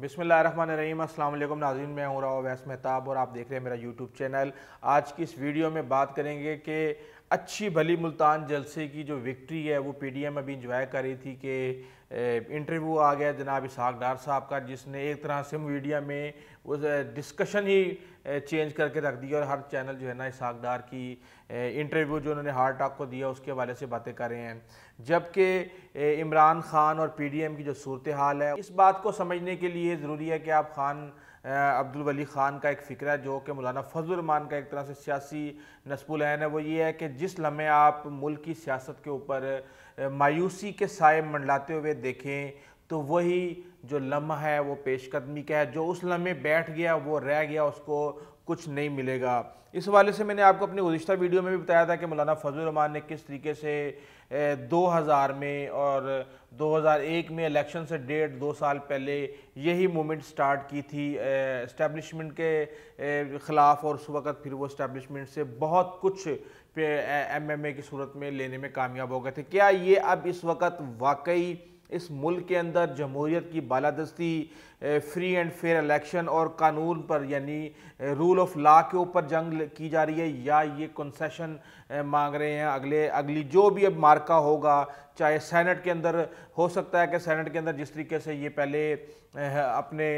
बिसमीम अल्लाम नाजीन मैं हूँ राव वैस मेहताब और आप देख रहे हैं मेरा यूट्यूब चैनल। आज की इस वीडियो में बात करेंगे कि अच्छी भली मुल्तान जलसे की जो विक्ट्री है, वो पी डी एम अभी इंजॉय कर रही थी कि इंटरव्यू आ गया जनाब इसहाक डार साहब का, जिसने एक तरह से मीडिया में उस डिस्कशन ही चेंज करके रख दिया और हर चैनल जो है ना इसहाक डार की इंटरव्यू जो उन्होंने हार्ट टॉक को दिया, उसके हवाले से बातें कर रहे हैं। जबकि इमरान खान और पीडीएम की जो सूरत हाल है, इस बात को समझने के लिए ज़रूरी है कि आप खान अब्दुल वली ख़ान का एक फ़िक्र है, जो कि मौलाना फजलरमान का एक तरह से सियासी नस्बुलैन है। वो ये है कि जिस लम्हे आप मुल्क की सियासत के ऊपर मायूसी के साय मंडलाते हुए देखें तो वही जो लम्हा है, वो पेशकदमी का है। जो उस लम्हे बैठ गया, वो रह गया, उसको कुछ नहीं मिलेगा। इस हवाले से मैंने आपको अपनी गुज्तर वीडियो में भी बताया था कि मौलाना फजल ने किस तरीके से 2000 में और 2001 में इलेक्शन से डेढ़, दो साल पहले यही मूवमेंट स्टार्ट की थी। इस्टेब्लिशमेंट के ख़िलाफ़ और उस वक्त फिर वो इस्टेब्लिशमेंट से बहुत कुछ एम एम ए की सूरत में लेने में कामयाब हो गए थे। क्या ये अब इस वक्त वाकई इस मुल्क के अंदर जमहूरीत की बालादस्ती फ्री एंड फेयर इलेक्शन और कानून पर, यानी रूल ऑफ़ लॉ के ऊपर जंग की जा रही है या ये कंसेशन मांग रहे हैं अगले, अगली जो भी अब मार्का होगा, चाहे सेनेट के अंदर हो सकता है कि सेनेट के अंदर जिस तरीके से ये पहले अपने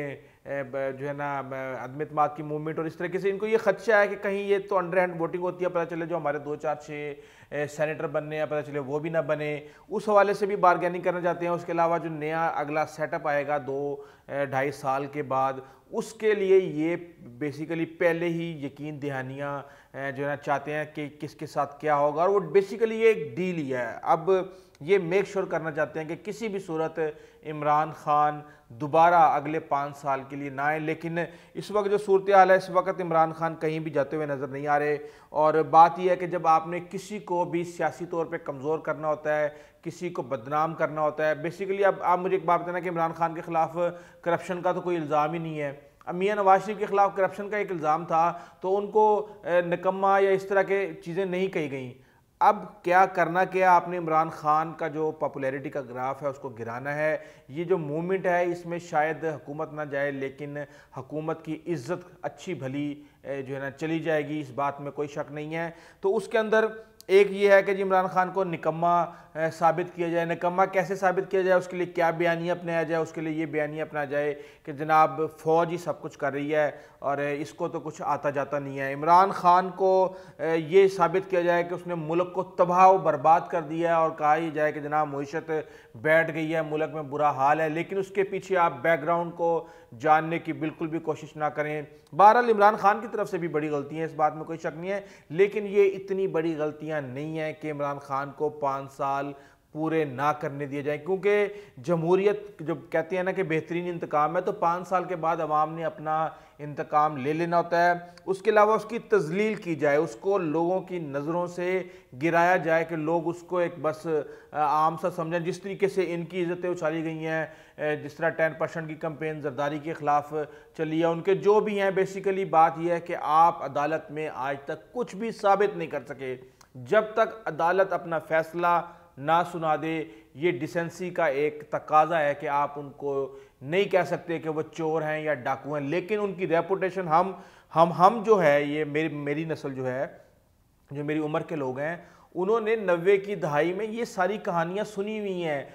जो है ना अदम अतमाद की मूवमेंट और इस तरीके से इनको ये खदशा है कि कहीं ये तो अंडर हैंड वोटिंग होती है, पता चले जो हमारे दो चार छः सेनेटर बनने हैं, पता चले वो भी ना बने। उस हवाले से भी बारगेनिंग करना चाहते हैं, उसके अलावा जो नया अगला सेटअप आएगा, दो ढाई साल के बाद उसके लिए ये बेसिकली पहले ही यकीन दहानियाँ जो है ना, चाहते हैं कि किसके साथ क्या होगा और वो बेसिकली ये एक डील ही है। अब ये मेक श्योर sure करना चाहते हैं कि किसी भी सूरत इमरान खान दोबारा अगले पाँच साल के लिए ना आए, लेकिन इस वक्त जो सूरत हाल है, इस वक्त इमरान खान कहीं भी जाते हुए नज़र नहीं आ रहे। और बात यह है कि जब आपने किसी को भी सियासी तौर पर कमज़ोर करना होता है किसी को बदनाम करना होता है। बेसिकली अब आप मुझे एक बात बताना कि इमरान खान के ख़िलाफ़ करप्शन का तो कोई इल्ज़ाम ही नहीं है। अब मियाँ नवाज़ शरीफ के ख़िलाफ़ करप्शन का एक इल्ज़ाम था तो उनको निकम्मा या इस तरह के चीज़ें नहीं कही गई। अब क्या करना क्या आपने इमरान खान का जो पॉपुलैरिटी का ग्राफ है उसको गिराना है? ये जो मूवमेंट है, इसमें शायद हुकूमत ना जाए, लेकिन हुकूमत की इज़्ज़त अच्छी भली जो है ना, चली जाएगी, इस बात में कोई शक नहीं है। तो उसके अंदर एक ये है कि जी इमरान खान को निकम्मा साबित किया जाए, निकम्मा कैसे साबित किया जाए, उसके लिए क्या बयानी अपनाया जाए, उसके लिए ये बयानी अपनाया जाए कि जनाब फ़ौज ही सब कुछ कर रही है और इसको तो कुछ आता जाता नहीं है। इमरान खान को ये साबित किया जाए कि उसने मुल्क को तबाह बर्बाद कर दिया है और कहा ही जाए कि जनाब मीशत बैठ गई है, मुल्क में बुरा हाल है, लेकिन उसके पीछे आप बैकग्राउंड को जानने की बिल्कुल भी कोशिश ना करें। बहरहाल, इमरान खान की तरफ़ से भी बड़ी गलतियाँ इस बात में कोई शक नहीं है, लेकिन ये इतनी बड़ी गलतियाँ नहीं हैं कि इमरान खान को पाँच साल पूरे ना करने दिए जाए, क्योंकि जमहूरियत जब कहते हैं ना कि बेहतरीन इंतकाम है तो पाँच साल के बाद अवाम ने अपना इंतकाम ले लेना होता है। उसके अलावा उसकी तजलील की जाए, उसको लोगों की नज़रों से गिराया जाए कि लोग उसको एक बस आम सा समझें। जिस तरीके से इनकी इज़्ज़तें उछाली गई हैं जिस तरह टेन परसेंट की कंपेन जरदारी के ख़िलाफ़ चली है, उनके जो भी हैं, बेसिकली बात यह है कि आप अदालत में आज तक कुछ भी साबित नहीं कर सके। जब तक अदालत अपना फैसला ना सुना दे, ये डिसेंसी का एक तकाजा है कि आप उनको नहीं कह सकते कि वो चोर हैं या डाकू हैं, लेकिन उनकी रेपुटेशन हम हम हम जो है, ये मेरी मेरी नस्ल जो है, जो मेरी उम्र के लोग हैं, उन्होंने नब्बे की दहाई में ये सारी कहानियाँ सुनी हुई हैं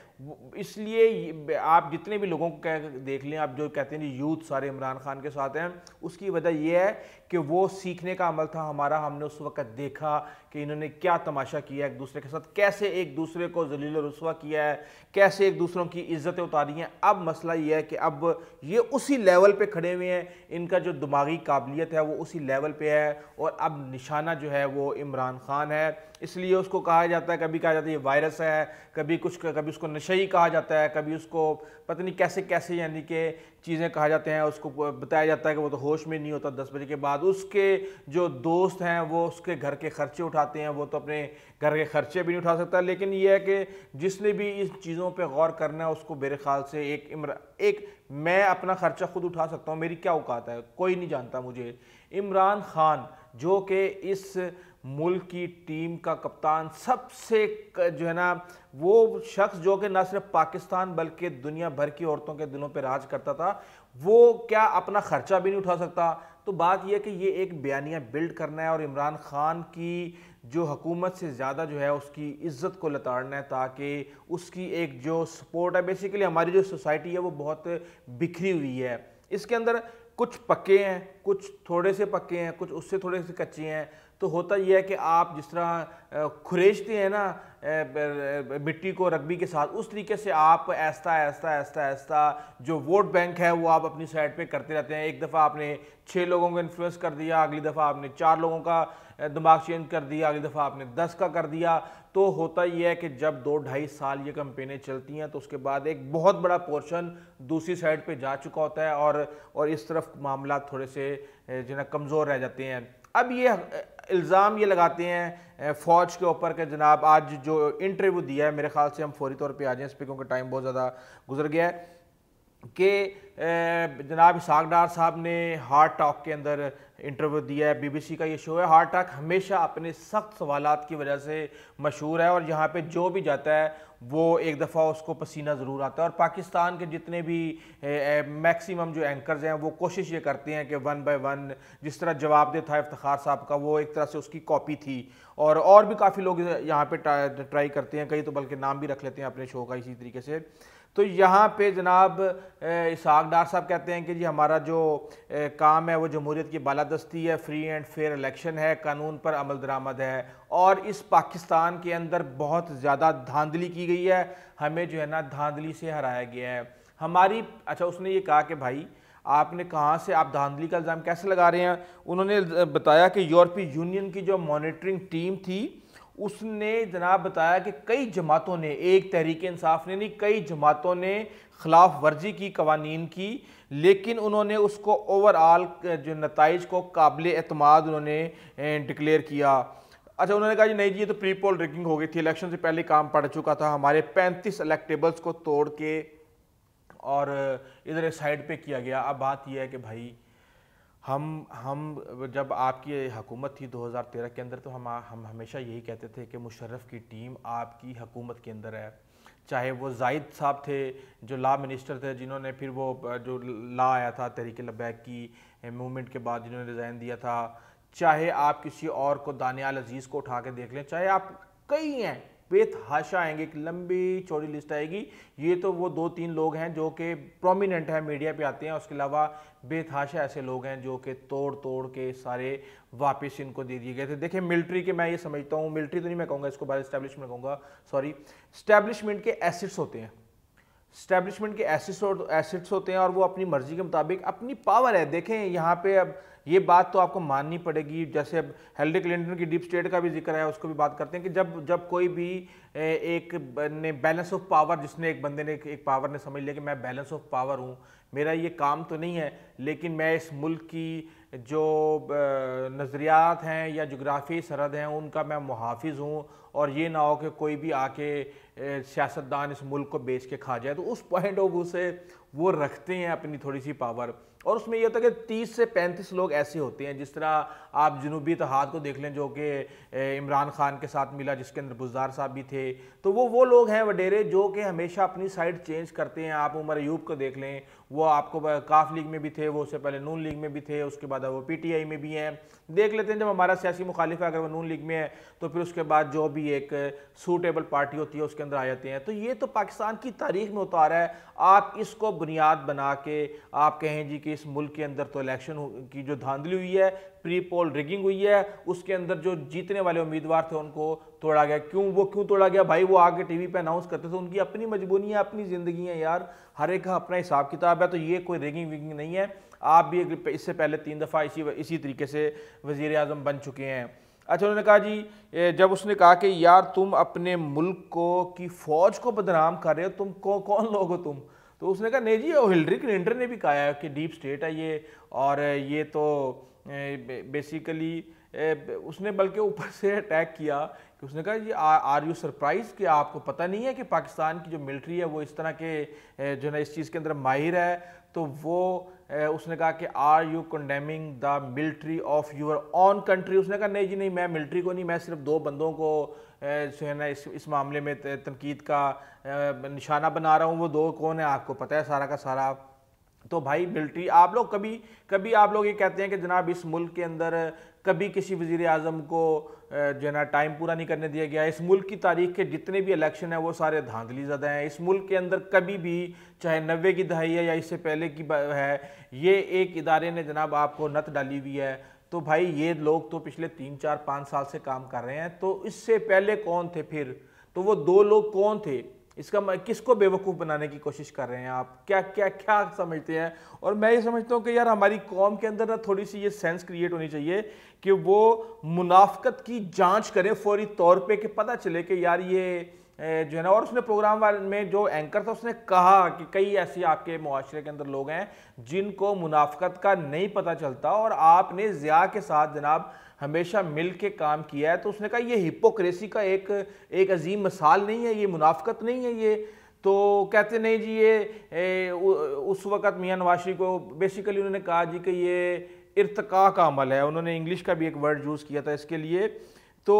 इसलिए आप जितने भी लोगों को देख लें, आप जो कहते हैं यूथ सारे इमरान खान के साथ हैं, उसकी वजह यह है कि वो सीखने का अमल था हमारा, हमने उस वक्त देखा कि इन्होंने क्या तमाशा किया एक दूसरे के साथ, कैसे एक दूसरे को जलील रसुआ किया है, कैसे एक दूसरों की इज्जतें उतारी हैं। अब मसला यह है कि अब ये उसी लेवल पर खड़े हुए हैं, इनका जो दिमागी काबिलियत है वो उसी लेवल पर है और अब निशाना जो है वो इमरान खान है। इसलिए उसको कहा जाता है, कभी कहा जाता है ये वायरस है, कभी कुछ, कभी उसको नशई कहा जाता है, कभी उसको पता नहीं कैसे कैसे यानी कि चीज़ें कहा जाते हैं, उसको बताया जाता है कि वो तो होश में नहीं होता दस बजे के बाद। उसके जो दोस्त हैं, वो उसके घर के खर्चे उठाते हैं, वो तो अपने घर के खर्चे भी नहीं उठा सकता। लेकिन ये है कि जिसने भी इन चीज़ों पे गौर करना है, उसको मेरे ख्याल से एक इमरा, एक मैं अपना खर्चा खुद उठा सकता हूँ, मेरी क्या औकात है? कोई नहीं जानता मुझे। इमरान खान, जो कि इस मुल्क की टीम का कप्तान सबसे जो है ना, वो शख्स जो कि न सिर्फ़ पाकिस्तान बल्कि दुनिया भर की औरतों के दिलों पर राज करता था, वो क्या अपना खर्चा भी नहीं उठा सकता? तो बात यह कि ये एक बयानिया बिल्ड करना है और इमरान खान की जो हकूमत से ज़्यादा जो है उसकी इज़्ज़त को लताड़ना है ताकि उसकी एक जो सपोर्ट है बेसिकली हमारी जो सोसाइटी है वो बहुत बिखरी हुई है। इसके अंदर कुछ पक्के हैं, कुछ थोड़े से पक्के हैं, कुछ उससे थोड़े से कच्चे हैं तो होता यह है कि आप जिस तरह खुरेजते हैं ना मिट्टी को रग्बी के साथ, उस तरीके से आप ऐसा ऐसा ऐसा ऐसा जो वोट बैंक है, वो आप अपनी साइड पे करते रहते हैं। एक दफ़ा आपने छः लोगों को इन्फ्लुएंस कर दिया, अगली दफ़ा आपने चार लोगों का दिमाग चेंज कर दिया, अगली दफ़ा आपने दस का कर दिया। तो होता यह है कि जब दो ढाई साल ये कंपेनें चलती हैं तो उसके बाद एक बहुत बड़ा पोर्शन दूसरी साइड पे जा चुका होता है और और इस तरफ़ मामला थोड़े से जो कमज़ोर रह जाते हैं। अब ये इल्ज़ाम ये लगाते हैं फ़ौज के ऊपर के जनाब, आज जो इंटरव्यू दिया है, मेरे ख्याल से हम फौरी तौर पे आ जाएँ इस पर क्योंकि टाइम बहुत ज़्यादा गुजर गया है। कि जनाब इसाक डार साहब ने हार्ट टॉक के अंदर इंटरव्यू दिया है, बीबीसी का ये शो है। हार्ट टॉक हमेशा अपने सख्त सवाल की वजह से मशहूर है और यहाँ पे जो भी जाता है, वो एक दफ़ा उसको पसीना ज़रूर आता है। और पाकिस्तान के जितने भी मैक्सिमम जो एंकर्स हैं, वो कोशिश ये करते हैं कि वन बाय वन जिस तरह जवाब दे था इफ्तार साहब का, वो एक तरह से उसकी कॉपी थी। और और भी काफ़ी लोग यहाँ पे ट्राई करते हैं, कई तो बल्कि नाम भी रख लेते हैं अपने शो का इसी तरीके से। तो यहाँ पे जनाब इसाक डार साहब कहते हैं कि जी हमारा जो काम है वो जमहूरीत की बालादस्ती है फ्री एंड फेयर इलेक्शन है, कानून पर अमल दरामद है और इस पाकिस्तान के अंदर बहुत ज़्यादा धांधली की गई है, हमें जो है ना धांधली से हराया गया है। हमारी अच्छा उसने ये कहा कि भाई, आपने कहाँ से, आप धांधली का इल्ज़ाम कैसे लगा रहे हैं? उन्होंने बताया कि यूरोपीय यूनियन की जो मॉनिटरिंग टीम थी उसने जनाब बताया कि कई जमातों ने, एक तहरीक इंसाफ ने नहीं, कई जमातों ने खिलाफ वर्जी की, कवानीन की, लेकिन उन्होंने उसको ओवरऑल जो नतज को काबिल अतमाद उन्होंने डिक्लेयर किया। अच्छा उन्होंने कहा जी, नहीं जी, ये तो प्री पोल रिगिंग हो गई थी इलेक्शन से पहले काम पड़ चुका था, हमारे पैंतीस इलेक्टेबल्स को तोड़ के और इधर साइड पे किया गया। अब बात यह है कि भाई हम हम जब आपकी हकूमत थी 2013 के अंदर तो हम हम हमेशा यही कहते थे कि मुशर्रफ की टीम आपकी हकूमत के अंदर है। चाहे वो जाहिद साहब थे, जो ला मिनिस्टर थे, जिन्होंने फिर वो, जो ला आया था, तहरीक लबैक की मूवमेंट के बाद जिन्होंने रिज़ाइन दिया था। चाहे आप किसी और को दानियाल अज़ीज़ को उठा के देख लें, चाहे आप कई हैं बेतहाशा आएँगे, एक लंबी चौड़ी लिस्ट आएगी। ये तो वो दो तीन लोग हैं जो कि प्रोमिनेंट हैं मीडिया पे आते हैं, उसके अलावा बेतहाशा ऐसे लोग हैं जो कि तोड़ तोड़ के सारे वापस इनको दे दिए गए थे। देखिए मिलिट्री के मैं ये समझता हूँ मिलिट्री तो नहीं मैं कहूँगा, इसको बाहर स्टैब्लिशमेंट कहूँगा सॉरी स्टैब्लिशमेंट के एसिड्स होते हैं। स्टैब्लिशमेंट के एसिड्स एसिड्स होते हैं और वो अपनी मर्ज़ी के मुताबिक अपनी पावर है। देखें, यहाँ पे अब ये बात तो आपको माननी पड़ेगी। जैसे अब हेल्डी क्लिंटन की डीप स्टेट का भी ज़िक्र है, उसको भी बात करते हैं कि जब जब कोई भी एक ने बैलेंस ऑफ़ पावर जिसने एक बंदे ने, एक पावर ने समझ लिया कि मैं बैलेंस ऑफ़ पावर हूँ, मेरा ये काम तो नहीं है, लेकिन मैं इस मुल्क की जो नज़रियात हैं या जोग्राफी सरहद हैं, उनका मैं मुहाफ़ हूँ और ये ना हो कि कोई भी आके सियासतदान इस मुल्क को बेच के खा जाए तो उस पॉइंट ऑफ़ व्यू से वो रखते हैं अपनी थोड़ी सी पावर और उसमें यह होता है कि 30 से 35 लोग ऐसे होते हैं, जिस तरह आप जनूबी इतिहाद को देख लें, जो कि इमरान खान के साथ मिला, जिसके अंदर बुजदार साहब भी थे तो वो वो लोग हैं वडेरे, जो कि हमेशा अपनी साइड चेंज करते हैं। आप उमर यूब को देख लें वो आपको काफ लीग में भी थे, वो उससे पहले नून लीग में भी थे, उसके बाद वो पीटीआई में भी हैं। देख लेते हैं, जब हमारा सियासी मुखालिफ है, अगर वो नून लीग में है तो फिर उसके बाद जो भी एक सूटेबल पार्टी होती है, उसके अंदर आ जाते हैं। तो ये तो पाकिस्तान की तारीख में उतारा है। आप इसको बुनियाद बना के, आप कहें जी कि इस मुल्क के अंदर तो इलेक्शन की जो धांधली हुई है प्री पोल रिगिंग हुई है। उसके अंदर जो जीतने वाले उम्मीदवार थे उनको तोड़ा गया। क्यों? वो क्यों तोड़ा गया? भाई वो आगे टीवी पे अनाउंस करते थे उनकी अपनी मजबूरी है अपनी ज़िंदगी है यार। हर एक का अपना हिसाब किताब है तो ये कोई रिगिंग विगिंग नहीं है। आप भी इससे पहले तीन दफ़ा इसी इसी तरीके से वज़ी अजम बन चुके हैं। अच्छा उन्होंने कहा जी जब उसने कहा कि यार तुम अपने मुल्क को की फ़ौज को बदनाम कर रहे हो तुम को, कौन लोग हो तुम? तो उसने कहा नहीं जी हिलरी क्लिंटन ने भी कहा है कि डीप स्टेट है ये और ये तो बेसिकली उसने बल्कि ऊपर से अटैक किया कि उसने कहा जी आर यू सरप्राइज़ कि आपको पता नहीं है कि पाकिस्तान की जो मिलिट्री है वो इस तरह के जो है इस चीज़ के अंदर माहिर है? तो वो उसने कहा कि are you condemning the military of your own country उसने कहा, नहीं जी, नहीं, मैं मिलिट्री को नहीं, मैं सिर्फ़ दो बंदों को जो है ना, इस इस मामले में तनकीद का निशाना बना रहा हूँ, वो दो कौन है, आपको पता है सारा का सारा? तो भाई मिलिट्री, आप लोग कभी कभी आप लोग ये कहते हैं कि जनाब इस मुल्क के अंदर कभी किसी वज़ीर अजम को जो है ना टाइम पूरा नहीं करने दिया गया? इस मुल्क की तारीख के जितने भी इलेक्शन हैं, वो सारे धांधली ज़्यादा हैं। इस मुल्क के अंदर कभी भी, चाहे नब्बे की दहाई है या इससे पहले की है, ये एक इदारे ने जनाब आपको नत डाली हुई है। तो भाई ये लोग तो पिछले तीन, चार, पाँच साल से काम कर रहे हैं। तो इससे पहले कौन थे फिर? तो वो दो लोग कौन थे? इसका किसको बेवकूफ़ बनाने की कोशिश कर रहे हैं आप? क्या क्या क्या समझते हैं? और मैं ये समझता हूँ कि यार हमारी कौम के अंदर ना थोड़ी सी ये सेंस क्रिएट होनी चाहिए कि वो मुनाफ्त की जाँच करें फौरी तौर पे कि पता चले कि यार ये जो है ना, और उसने प्रोग्राम वाले में जो एंकर था, उसने कहा कि कई ऐसे आपके मुआरे के अंदर लोग हैं जिनको मुनाफ्त का नहीं पता चलता और आपने ज़िया के साथ जनाब हमेशा मिल के काम किया है तो उसने कहा ये हिपोक्रेसी का एक एक अजीम मिसाल नहीं है ये मुनाफ्त नहीं है ये। तो कहते नहीं जी ये ए, उ, उस वक़्त मियाँ नवाशी को बेसिकली उन्होंने कहा जी कि ये इरतका का अमल है। उन्होंने इंग्लिश का भी एक वर्ड यूज़ किया था इसके लिए। तो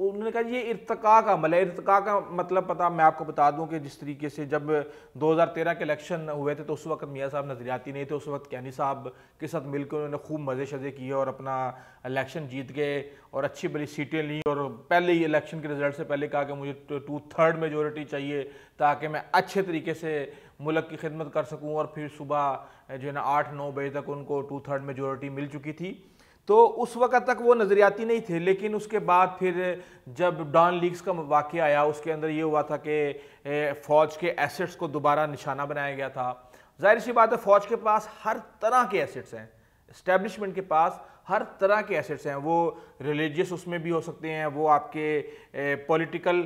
उन्होंने कहा ये इरतका का अमल है। इरतका का मतलब पता, मैं आपको बता दूँ कि जिस तरीके से जब 2013 के इलेक्शन हुए थे तो उस वक्त मियाँ साहब नजरियाती नहीं थे। उस वक्त कैनी साहब के साथ मिलकर उन्होंने खूब मज़े शजे किए और अपना इलेक्शन जीत गए और अच्छी बड़ी सीटें ली और पहले ही इलेक्शन के रिज़ल्ट से पहले कहा कि मुझे टू थर्ड मेजोरिटी चाहिए ताकि मैं अच्छे तरीके से मुल्क की खिदमत कर सकूँ और फिर सुबह जो है ना आठ नौ बजे तक उनको टू थर्ड मेजोरिटी मिल चुकी थी। तो उस वक्त तक वो नज़रियाती नहीं थे, लेकिन उसके बाद फिर जब डॉन लीग्स का वाक़ आया, उसके अंदर ये हुआ था कि फ़ौज के एसेट्स को दोबारा निशाना बनाया गया था। ज़ाहिर सी बात है, फ़ौज के पास हर तरह के एसेट्स हैं। इस्टेब्लिशमेंट के पास हर तरह के एसेट्स हैं। वो रिलीजियस उसमें भी हो सकते हैं, वो आपके पॉलिटिकल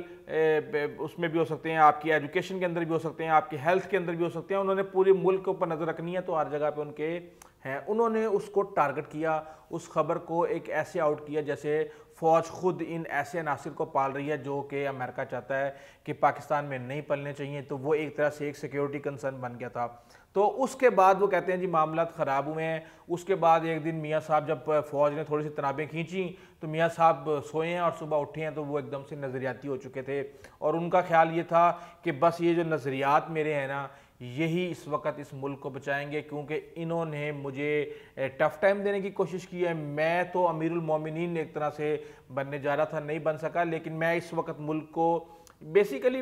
उसमें भी हो सकते हैं, आपकी एजुकेशन के अंदर भी हो सकते हैं, आपके हेल्थ के अंदर भी हो सकते हैं। उन्होंने पूरे मुल्क के ऊपर नज़र रखनी है तो हर जगह पे उनके हैं। उन्होंने उसको टारगेट किया, उस खबर को एक ऐसे आउट किया जैसे फ़ौज खुद इन ऐसे अनासर को पाल रही है जो कि अमेरिका चाहता है कि पाकिस्तान में नहीं पलने चाहिए। तो वो एक तरह से एक सिक्योरिटी कंसर्न बन गया था। तो उसके बाद वो कहते हैं, जी मामला ख़राब हुए हैं। उसके बाद एक दिन मियाँ साहब जब फ़ौज ने थोड़ी सी तनाबें खींची तो मियाँ साहब सोए हैं और सुबह उठे हैं तो वो एकदम से नज़रियाती हो चुके थे। और उनका ख्याल ये था कि बस ये जो नज़रियात मेरे हैं ना यही इस वक्त इस मुल्क को बचाएँगे, क्योंकि इन्होंने मुझे टफ़ टाइम देने की कोशिश की है। मैं तो अमीरुल मोमिनीन एक तरह से बनने जा रहा था, नहीं बन सका, लेकिन मैं इस वक्त मुल्क को बेसिकली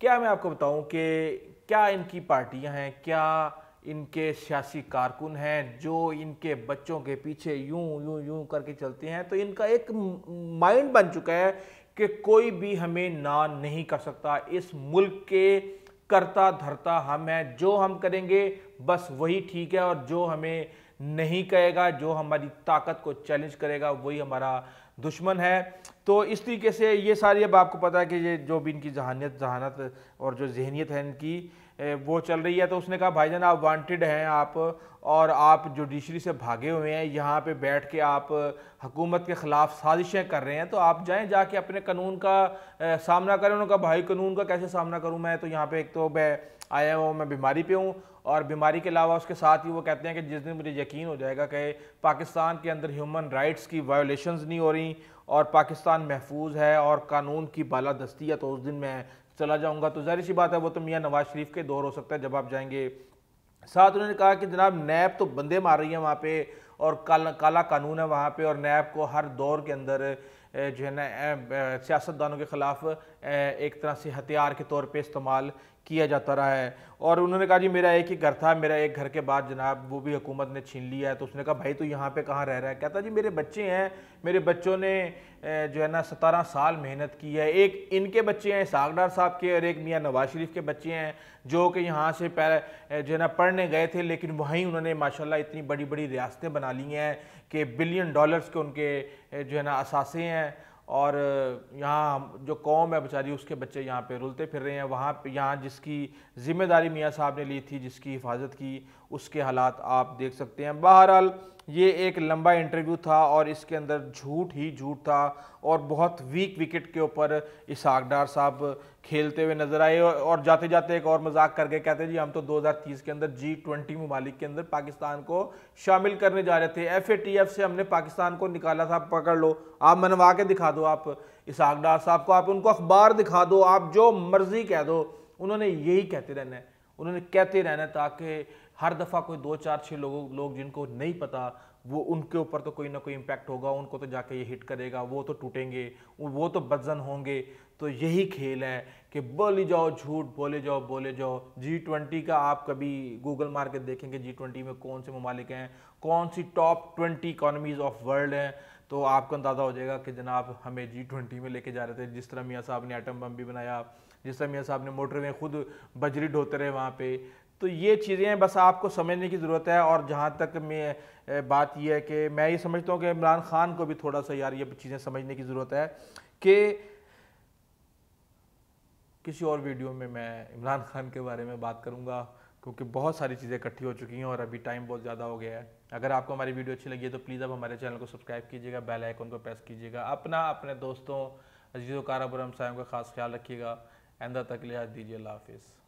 क्या मैं आपको बताऊँ कि क्या इनकी पार्टियाँ हैं, क्या इनके सियासी कारकुन हैं, जो इनके बच्चों के पीछे यूँ यूँ यूँ करके चलते हैं तो इनका एक माइंड बन चुका है कि कोई भी हमें ना नहीं कर सकता। इस मुल्क के करता, धरता हम हैं जो हम करेंगे, बस वही ठीक है और जो हमें नहीं कहेगा, जो हमारी ताकत को चैलेंज करेगा, वही हमारा दुश्मन है। तो इस तरीके से ये सारी अब आपको पता है कि ये जो भी इनकी जहानियत, जहानत और जो जहनीत है इनकी वो चल रही है तो उसने कहा, भाईजान, आप वांटेड हैं, आप, और आप जुडिशरी से भागे हुए हैं, यहाँ पे बैठ के आप हुकूमत के ख़िलाफ़ साजिशें कर रहे हैं तो आप जाएँ जाके अपने कानून का सामना करें। उन्होंने कहा, भाई, कानून का कैसे सामना करूँ मैं? तो यहाँ पे एक तो मैं आया हूँ, मैं बीमारी पे हूँ, और बीमारी के अलावा उसके साथ ही वो कहते हैं कि जिस दिन मुझे यकीन हो जाएगा कि पाकिस्तान के अंदर ह्यूमन राइट्स की वायोलेशन नहीं हो रही, और पाकिस्तान महफूज है, और कानून की बालादस्ती है तो उस दिन मैं चला जाऊँगा। तो ज़ाहिर सी बात है, वो तो मियाँ नवाज़ शरीफ के दौर हो सकता है, जब आप जाएँगे। साथ उन्होंने कहा कि जनाब, नैब तो बंदे मार रही है वहाँ पे, और काला काला कानून है वहाँ पे, और नैब को हर दौर के अंदर जो है ना सियासतदानों के ख़िलाफ़ एक तरह से हथियार के तौर पे इस्तेमाल किया जाता रहा है। और उन्होंने कहा, जी, मेरा एक ही घर था, मेरा एक घर के बाद जनाब वो भी हुकूमत ने छीन लिया है। तो उसने कहा, भाई तो यहाँ पे कहाँ रह रहा है? कहता, जी, मेरे बच्चे हैं, मेरे बच्चों ने जो है ना, सतारह साल मेहनत की है। एक इनके बच्चे हैं सागडार साहब के, और एक मियाँ नवाज़ शरीफ के बच्चे हैं, जो कि यहाँ से जो है ना, पढ़ने गए थे, लेकिन वहीं उन्होंने, माशाल्लाह, इतनी बड़ी बड़ी रियासतें बना ली हैं कि बिलियन डॉलर्स के उनके जो है ना, असासे हैं। और यहाँ जो कौम है बेचारी, उसके बच्चे यहाँ पे रुलते फिर रहे हैं। वहाँ पे, यहाँ जिसकी ज़िम्मेदारी मियाँ साहब ने ली थी, जिसकी हिफाजत की, उसके हालात आप देख सकते हैं। बहरहाल ये एक लंबा इंटरव्यू था और इसके अंदर झूठ ही झूठ था और बहुत वीक विकेट के ऊपर इसहाक डार साहब खेलते हुए नज़र आए और जाते जाते एक और मज़ाक करके कहते जी, हम तो 2030 के अंदर जी ट्वेंटी ममालिक के अंदर पाकिस्तान को शामिल करने जा रहे थे। एफ़ ए टी एफ़ से हमने पाकिस्तान को निकाला था, पकड़ लो। आप मनवा के दिखा दो, आप इसहाक डार साहब को, आप उनको अखबार दिखा दो, आप जो मर्ज़ी कह दो। उन्होंने यही कहते रहना है। उन्होंने कहते रहना ताकि हर दफ़ा कोई दो, चार छः लोगों, लोग जिनको नहीं पता, वो उनके ऊपर तो कोई ना कोई इम्पैक्ट होगा, उनको तो जाके ये हिट करेगा, वो तो टूटेंगे, वो तो बदजन होंगे। तो यही खेल है कि बोले जाओ झूठ, बोले जाओ बोले जाओ। जी ट्वेंटी का आप कभी गूगल मार के देखेंगे जी ट्वेंटी में कौन से ममालिक हैं, कौन सी top twenty economies of world हैं। तो आपको अंदाज़ा हो जाएगा कि जनाब, हमें जी ट्वेंटी में लेके जा रहे थे, जिस तरह मियाँ साहब ने एटम बम भी बनाया, जिस तरह मियाँ साहब ने मोटर में खुद बजरी ढोते रहे वहाँ पे। तो ये चीज़ें बस आपको समझने की ज़रूरत है और जहाँ तक मैं बात यह है कि मैं ये समझता हूँ कि इमरान खान को भी थोड़ा सा यार ये चीज़ें समझने की ज़रूरत है कि किसी और वीडियो में मैं इमरान खान के बारे में बात करूँगा, क्योंकि बहुत सारी चीज़ें इकट्ठी हो चुकी हैं और अभी टाइम बहुत ज़्यादा हो गया है। अगर आपको हमारी वीडियो अच्छी लगी है तो प्लीज़ आप हमारे चैनल को सब्सक्राइब कीजिएगा, बेल आइकन को प्रेस कीजिएगा। अपना, अपने दोस्तों अज़ीज़, काराबरम साहब का खास ख्याल रखिएगा। आंदा तक लिहाज दीजिए, अल्लाह हाफिज़।